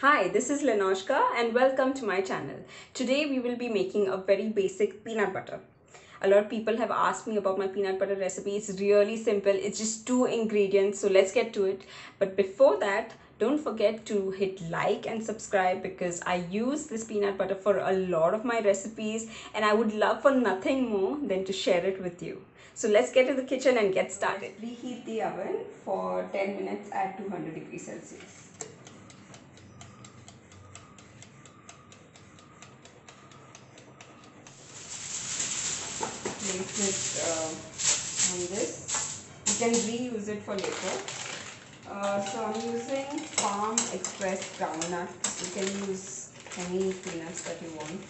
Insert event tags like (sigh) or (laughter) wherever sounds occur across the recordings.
Hi, this is Linoshka and welcome to my channel. Today we will be making a very basic peanut butter. A lot of people have asked me about my peanut butter recipe. It's really simple. It's just two ingredients. So let's get to it. But before that, don't forget to hit like and subscribe because I use this peanut butter for a lot of my recipes and I would love for nothing more than to share it with you. So let's get to the kitchen and get started. Reheat the oven for 10 minutes at 200 degrees Celsius. It uh, on this. You can reuse it for later. Uh, so I'm using Farm Express groundnuts. You can use any peanuts that you want.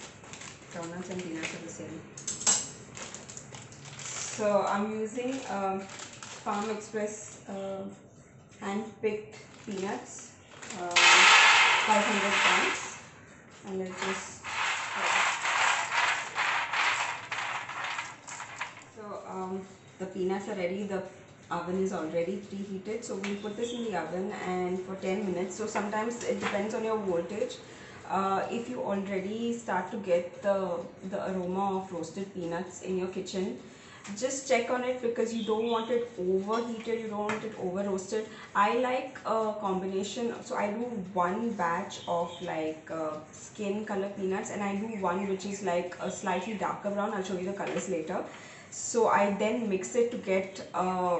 Groundnuts and peanuts are the same. So I'm using uh, Farm Express uh, hand-picked peanuts, uh, 500 grams, and it just peanuts are ready the oven is already preheated so we'll put this in the oven and for 10 minutes. So sometimes it depends on your voltage. Uh, if you already start to get the the aroma of roasted peanuts in your kitchen just check on it because you don't want it overheated you don't want it over roasted. I like a combination so i do one batch of like uh, skin color peanuts and i do one which is like a slightly darker brown. I'll show you the colors later so I then mix it to get a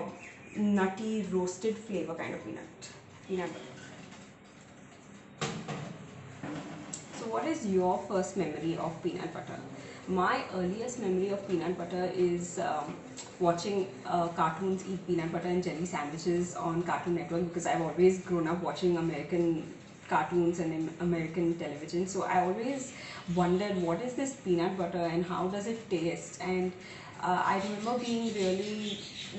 nutty roasted flavor kind of peanut, peanut butter. So what is your first memory of peanut butter? My earliest memory of peanut butter is um, watching uh, cartoons eat peanut butter and jelly sandwiches on Cartoon Network because I've always grown up watching American cartoons and American television. So I always wondered what is this peanut butter and how does it taste and uh, I remember being really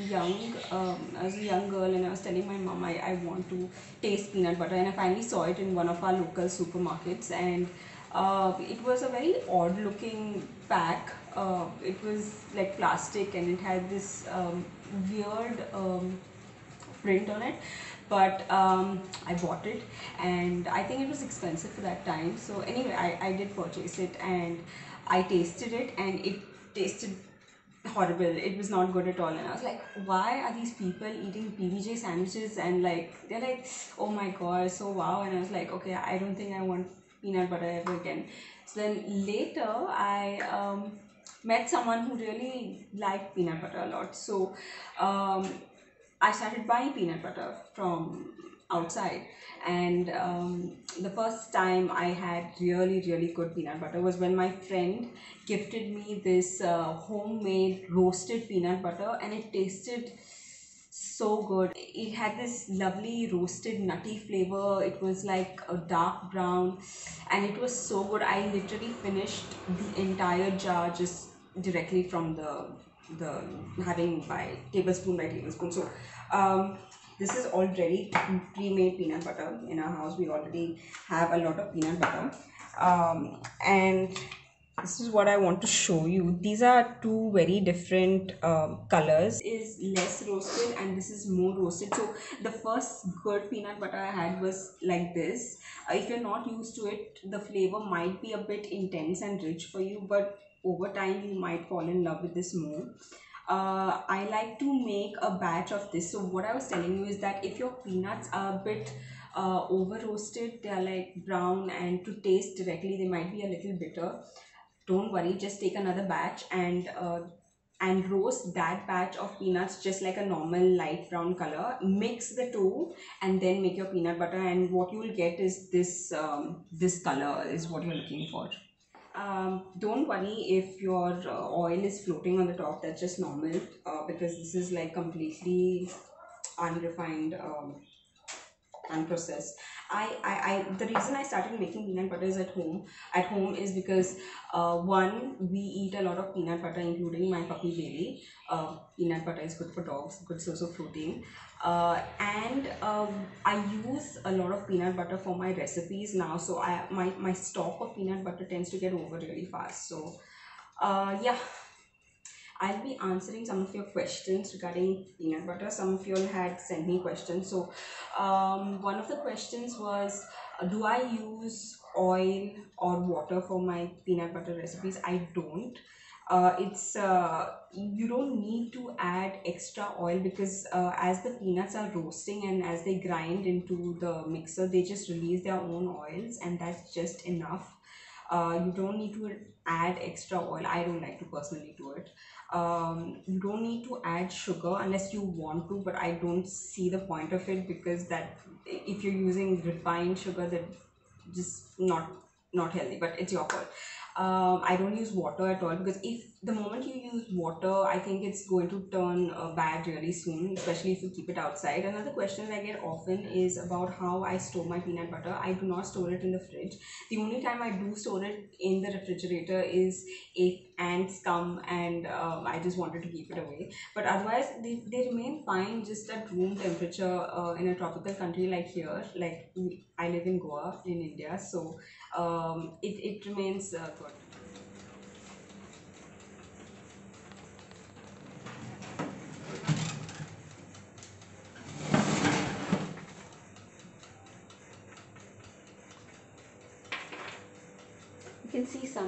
young um, as a young girl and I was telling my mom I, I want to taste peanut butter and I finally saw it in one of our local supermarkets and uh, it was a very odd looking pack. Uh, it was like plastic and it had this um, weird um, print on it. But um, I bought it and I think it was expensive for that time. So anyway I, I did purchase it and I tasted it and it tasted horrible. It was not good at all. And I was like, why are these people eating PBJ sandwiches? And like, they're like, oh my god, so wow. And I was like, okay, I don't think I want peanut butter ever again. So then later, I um, met someone who really liked peanut butter a lot. So um, I started buying peanut butter from outside. And um, the first time i had really really good peanut butter was when my friend gifted me this uh, homemade roasted peanut butter and it tasted so good. It had this lovely roasted nutty flavor. It was like a dark brown and it was so good. I literally finished the entire jar just directly from the the having by tablespoon by tablespoon. So um, this is already pre-made peanut butter in our house we already have a lot of peanut butter um, and this is what I want to show you. These are two very different um, colors. Is less roasted and this is more roasted. So the first good peanut butter I had was like this. Uh, if you're not used to it, the flavor might be a bit intense and rich for you, but over time you might fall in love with this more uh, I like to make a batch of this. So what I was telling you is that if your peanuts are a bit uh, over roasted, they are like brown and to taste directly they might be a little bitter. Don't worry, just take another batch and uh, and roast that batch of peanuts just like a normal light brown color mix the two and then make your peanut butter and what you will get is this um, this color is what you're looking for um, don't worry if your uh, oil is floating on the top. That's just normal uh, because this is like completely unrefined um, unprocessed I, I, I the reason I started making peanut butter is at home. At home is because uh, one we eat a lot of peanut butter including my puppy baby uh, peanut butter is good for dogs good source of protein. Uh, and um, I use a lot of peanut butter for my recipes now so I my, my stock of peanut butter tends to get over really fast. So uh, yeah I'll be answering some of your questions regarding peanut butter. Some of you all had sent me questions. So, um, one of the questions was uh, Do I use oil or water for my peanut butter recipes? I don't. Uh, it's uh, you don't need to add extra oil because uh, as the peanuts are roasting and as they grind into the mixer they just release their own oils and that's just enough uh, you don't need to add extra oil i don't like to personally do it um, you don't need to add sugar unless you want to but i don't see the point of it because that if you're using refined sugar that just not not healthy but it's your call um, I don't use water at all because if the moment you use water, I think it's going to turn uh, bad really soon, especially if you keep it outside. Another question I get often is about how I store my peanut butter. I do not store it in the fridge. The only time I do store it in the refrigerator is if ants come and um, I just wanted to keep it away. But otherwise, they, they remain fine just at room temperature uh, in a tropical country like here. Like I live in Goa in India, so um, it, it remains uh, good.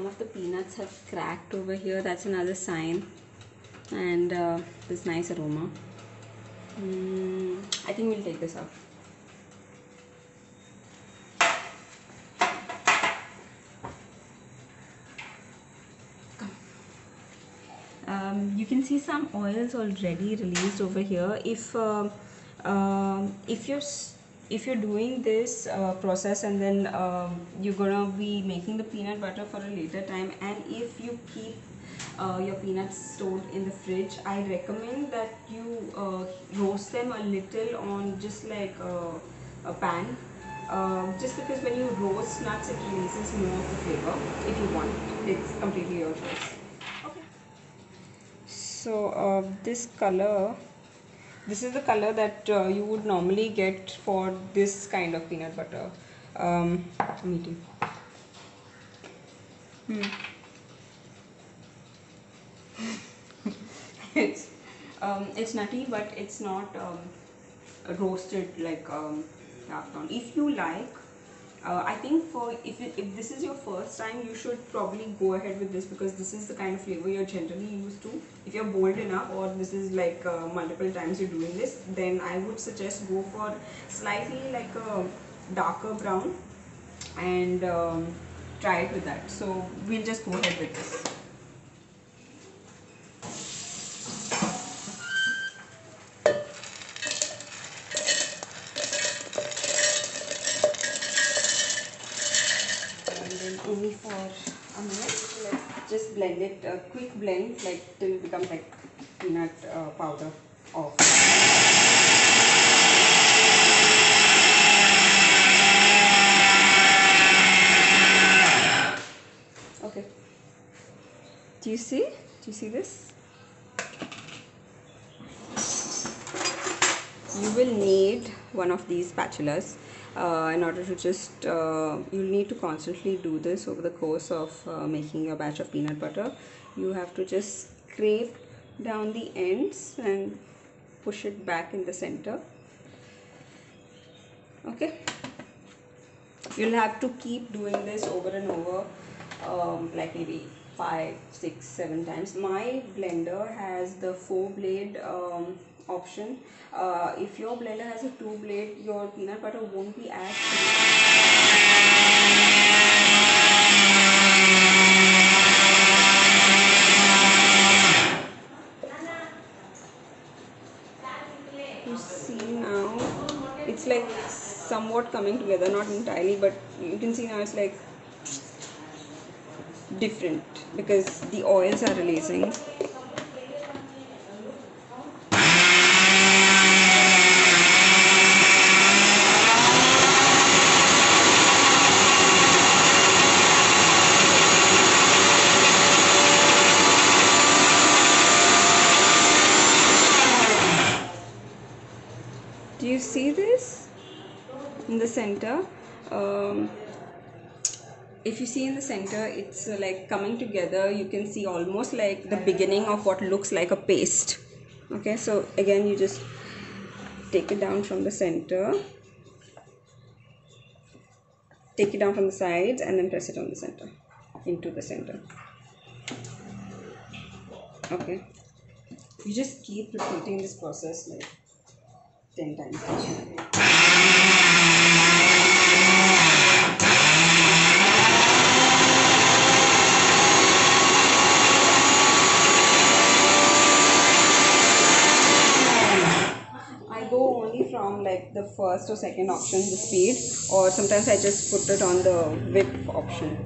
Of the peanuts have cracked over here. That's another sign. And uh, this nice aroma. Mm, I think we'll take this out. um, you can see some oils already released over here if uh, uh, if you're if you're doing this uh, process and then um, you're gonna be making the peanut butter for a later time. And if you keep uh, your peanuts stored in the fridge i recommend that you uh, roast them a little on just like a pan. Uh, just because when you roast nuts it releases more of the flavor if you want. It's completely your choice. Okay. So uh, this color this is the color that uh, you would normally get for this kind of peanut butter. Um, meeting hmm. (laughs) it's um, it's nutty but it's not um, roasted like um, if you like uh, I think for if, if this is your first time you should probably go ahead with this because this is the kind of flavor you're generally used to. If you're bold enough or this is like uh, multiple times you're doing this then I would suggest go for slightly like a darker brown and um, try it with that. So we'll just go ahead with this only for a minute. Let's just blend it, a quick blend, like till it becomes like peanut uh, powder off. Okay. Do you see? Do you see this? You will need one of these spatulas uh, in order to just uh, you'll need to constantly do this over the course of uh, making your batch of peanut butter. You have to just scrape down the ends and push it back in the center. Okay? You'll have to keep doing this over and over um, like maybe five six seven times. My blender has the four blade um, option. Uh, if your blender has a two blade your peanut butter won't be as you see now it's like somewhat coming together not entirely but you can see now it's like different because the oils are releasing see this in the center um, if you see in the center it's uh, like coming together you can see almost like the beginning of what looks like a paste. Okay so again you just take it down from the center. Take it down from the sides and then press it on the center into the center. Okay. You just keep repeating this process like 10 times I go only from like the first or second option, the speed, or sometimes I just put it on the whip option.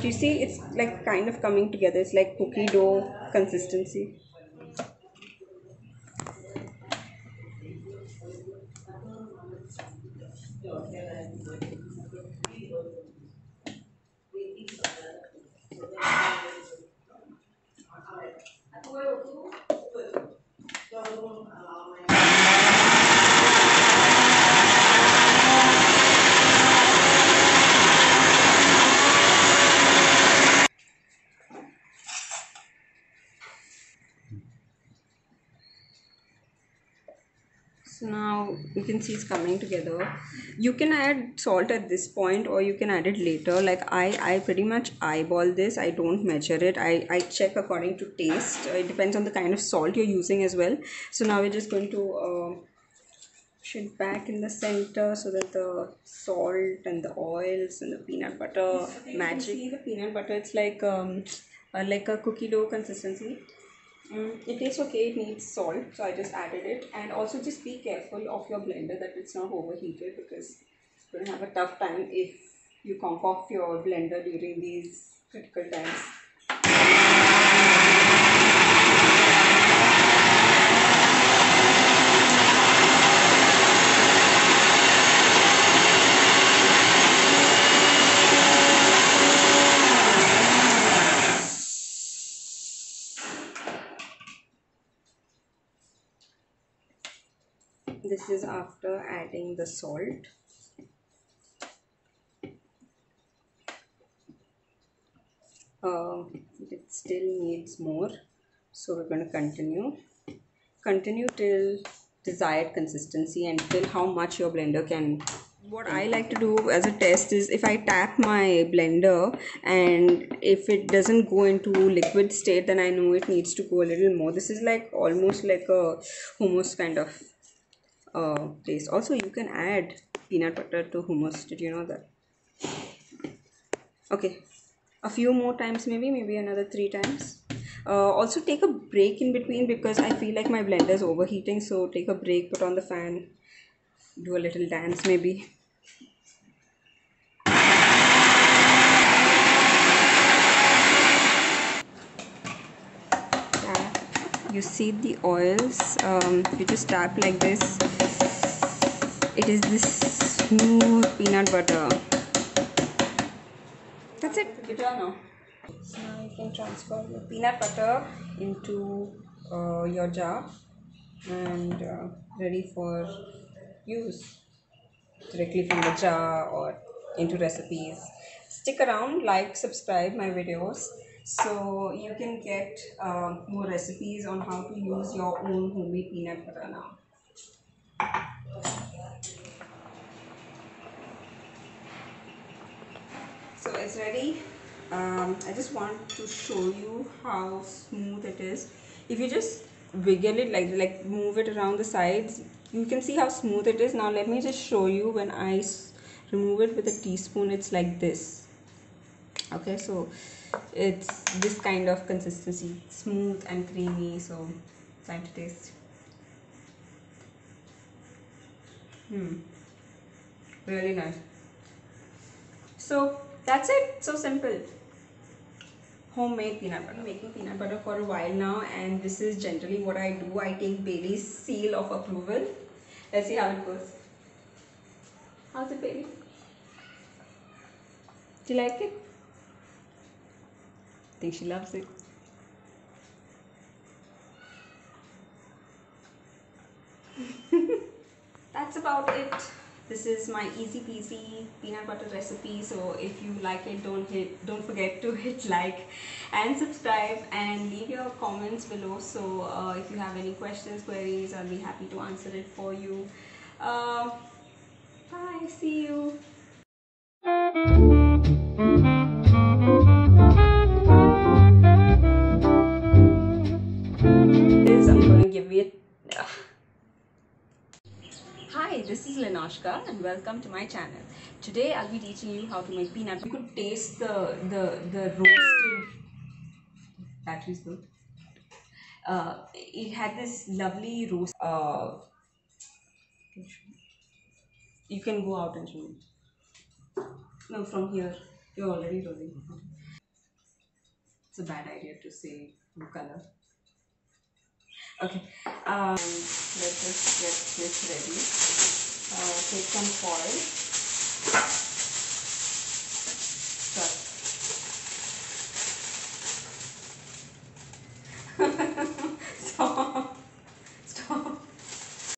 Do you see? It's like kind of coming together. It's like cookie dough consistency. So now you can see it's coming together. You can add salt at this point or you can add it later. Like I, I pretty much eyeball this. I don't measure it. I, I check according to taste. It depends on the kind of salt you're using as well. So now we're just going to uh, push it back in the center so that the salt and the oils and the peanut butter magic. See the peanut butter. It's like um, uh, like a cookie dough consistency. Mm, it tastes okay, it needs salt, so I just added it. And also, just be careful of your blender that it's not overheated because you're gonna have a tough time if you conk off your blender during these critical times. This is after adding the salt. Uh, it still needs more, so we're going to continue. Continue till desired consistency and till how much your blender can what I like to do as a test is if I tap my blender and if it doesn't go into liquid state then I know it needs to go a little more. This is like almost like a hummus kind of uh, taste. Also you can add peanut butter to hummus. Did you know that? Okay, a few more times maybe, maybe another three times. Uh, also take a break in between because I feel like my blender is overheating so take a break, put on the fan, do a little dance maybe. You see the oils, um, you just tap like this. It is this smooth peanut butter. That's it. Now. So now you can transfer your peanut butter into uh, your jar and uh, ready for use directly from the jar or into recipes. Stick around, like, subscribe my videos so you can get uh, more recipes on how to use your own homemade peanut butter now. Ready. Um, I just want to show you how smooth it is. If you just wiggle it like like move it around the sides you can see how smooth it is. Now let me just show you when I remove it with a teaspoon it's like this. Okay so it's this kind of consistency. Smooth and creamy so time to taste. Hmm. Really nice. So that's it. So simple. Homemade peanut butter. Making peanut butter for a while now, and this is generally what I do. I take Bailey's seal of approval. Let's see how it goes. How's it, Bailey? Do you like it? I think she loves it. (laughs) That's about it. This is my easy peasy peanut butter recipe so if you like it don't hit don't forget to (laughs) hit like and subscribe and leave your comments below. So uh, if you have any questions queries i'll be happy to answer it for you. Uh, bye see you is Linoshka and welcome to my channel. Today I'll be teaching you how to make peanut. You could taste the the the roasted batteries good. Uh, it had this lovely roast. Uh, you can go out and show me. No, from here you're already rolling. It's a bad idea to say color. Okay, um, let's just get this ready. Take some foil